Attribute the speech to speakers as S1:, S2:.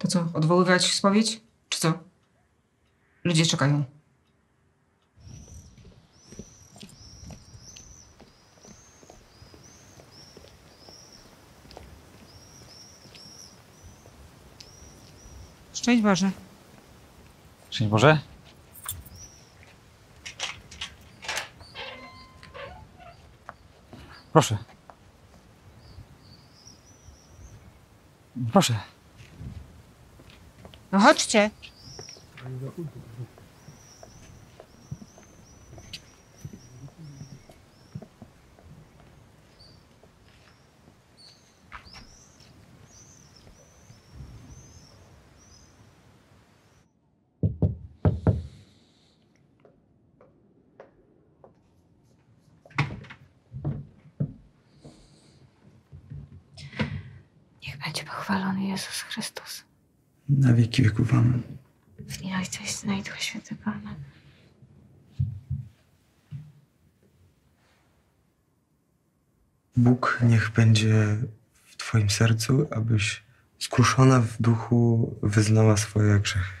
S1: To co, odwoływać spowiedź? Czy co? Ludzie czekają. Szczęść Boże.
S2: Szczęść Boże. Proszę. Proszę.
S1: No chodźcie.
S3: Niech będzie pochwalony Jezus Chrystus.
S4: Na wieki wieków amen.
S3: W imię Ojca i Syna i Ducha Świętego. Amen.
S4: Bóg niech będzie w Twoim sercu, abyś skruszona w duchu wyznała swoje grzechy.